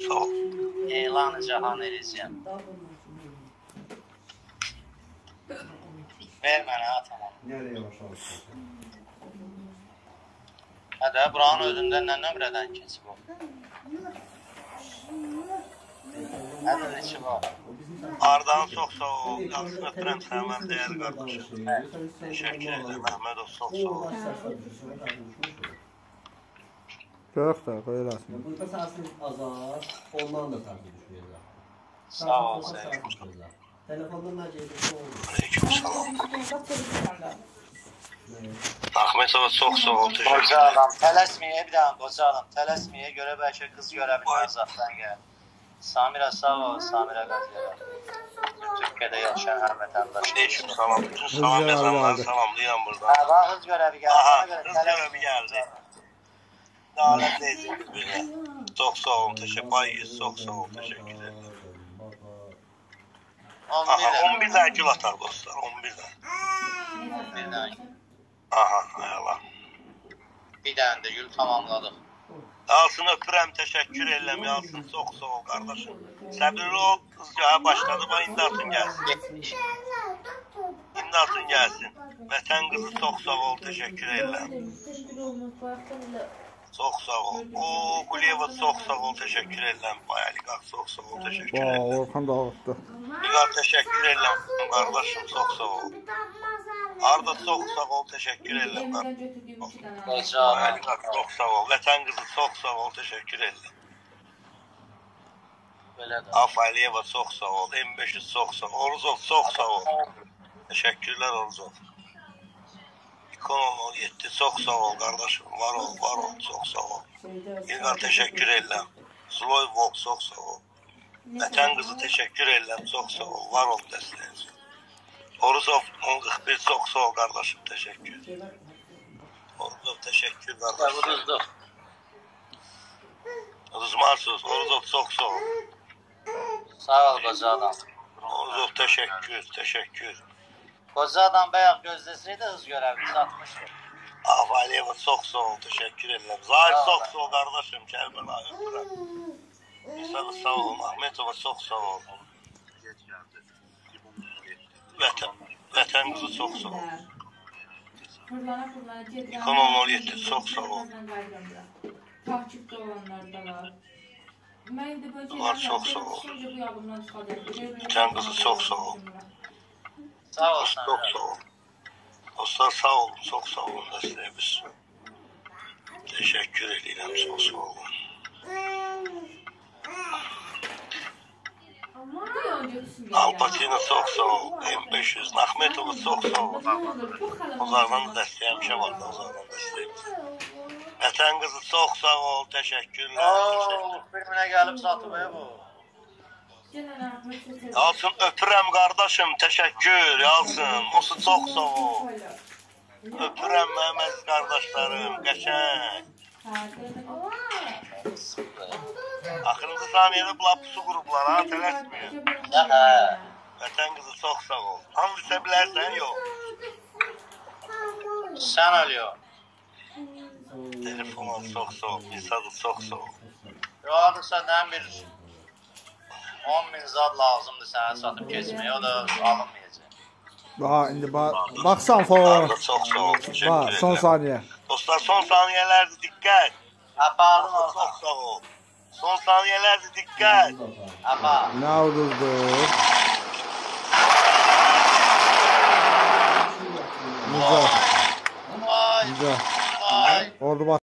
Sağ ol. elanı cahan edeceğim. Ver mənə ha tamam. Nereye başlamışsın? Hə də buranın özündə nə nömrədən keçib o? Hədə neçə var? Ardan çox sağ ol. Yaxşı öpürəm səni mən dəyərli qardaşım. Təşəkkür edirəm Əhmədov, çox sağ ol. Yox da, qoy eləsin. Burada səsin azar, ondan da tərsi düşməyəcək. Sağ ol, sən. Telefonda məcəlisi olur. Aleyküm salam. Əhmədov, çox sağ ol. Qoca adam, tələsməyə bir dənə qoca adam, tələsməyə görə bəlkə qız görə bilər uzaqdan gəl. Samira sağ ol, Samira qazıyla. Türkiyədə yaşayan hər vətəndaş. Aleyküm salam. Bütün salam yazanları salamlayıram burada. Hə, bax qız görəvi gəldi. Aha, qız görəvi gəldi. Davetliyiz bizi. Çox sağ olun, təşəkkür Bayız, çox sağ olun, təşəkkür edirəm. Aha, 11 dənə gül atar dostlar, 11 dənə. Bir dənə. Aha, ayala. Bir dənə də gül tamamladıq. Alsın öpürəm, təşəkkür edirəm, Yalsın, çox sağ ol qardaşım. Səbirli ol, qızcağa başladı, bax indi alsın gəlsin. İndi alsın gəlsin. Vətən qızı çox sağ ol, təşəkkür edirəm. Çox sağ ol. O, Quliyeva çox sağ ol, təşəkkür edirəm. Bayaliqaq çox sağ ol, təşəkkür Vay, edirəm. Orxan dağıtdı. Liqar təşəkkür edirəm, qardaşım, çox sağ ol. Arda çox sağ ol, təşəkkür edirəm. Bayaliqaq çox sağ ol. Vətən qızı çox sağ ol, təşəkkür edirəm. Belə də. Af Aliyeva çox sağ ol. M500 çox sağ ol. Oruzov çox sağ ol. Təşəkkürlər Oruzov. İkon 17 çox sağ ol qardaşım. Var ol, var ol, çox sağ ol. İlqar təşəkkür edirəm. Sloy Vok çox sağ ol. Vətən qızı təşəkkür edirəm. Çox sağ ol. Var ol dəstəyiniz. Oruzov 1041 çox sağ ol qardaşım. Təşəkkür. Oruzov təşəkkür qardaşım. Uduzduq. Uduzmarsınız. Oruzov çox sağ ol. Sağ ol adam. Oruzov təşəkkür, təşəkkür. Qoca adam bayaq gözləsəydi hız görəvi satmışdı. Ah Aliyeva çox sağ ol, təşəkkür edirəm. Zahir çox sağ ol qardaşım, Kərbəlayı öpürəm. İsa sağ ol, Ahmetova çox sağ ol. Vətən, vətən qızı çox sağ ol. Fırlana fırlana gedirəm. İkon 17 çox sağ ol. Takipdə olanlar da var. Mən indi bu Onlar çox sağ ol. Şimdi bu yağımdan çıxacaq. Can qızı çox sağ ol. Sağ ol Dost, sən. Çox sağ ol. Dostlar sağ olun, çox sağ olun dəstəyiniz. Təşəkkür edirəm, çox sağ olun. Alpatina çox sağ ol. M500 Ahmetova çox sağ ol. Ozardan da dəstəyəmişəm orada, Ozardan dəstəyimiz. Vətən qızı çox sağ ol, təşəkkürlər. Oo, təşəkkür. filminə gəlib satıb bu. Yalçın öpürəm qardaşım, təşəkkür. Yalçın, Musu çox sağ ol. Öpürəm Məhəmməd qardaşlarım, qəşəng. Axırıncı saniyədə bunlar pusu qurublar, ha, tələsməyin. Hə. Vətən qızı çox sağ ol. Hamı bisə bilərsən, yox. Sən ölüyor. Telefonun çox sağ ol, İsadı çox sağ ol. Yoxdur səndən bir 10 min zad lazımdır sənə satıb keçməyə, o da alınmayacaq. Bax, indi bax, baxsan fon. Arda çox sağ ol, təşəkkür Bax, son edirəm. saniyə. Dostlar, son saniyələrdir, diqqət. Apardım Arda onu. çox sağ ol. Son saniyələrdir, diqqət. Apar. Nə uduzdu? Necə? Vay, Necə? vay. Orada bax.